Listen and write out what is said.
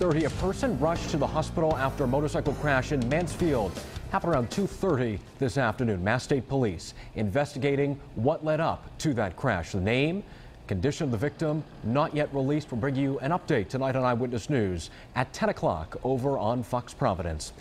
6:30, a person rushed to the hospital after a motorcycle crash in Mansfield. Happened around 2:30 this afternoon. Mass State Police investigating what led up to that crash. The name, condition of the victim not yet released. We'll bring you an update tonight on Eyewitness News at 10 o'clock over on Fox Providence.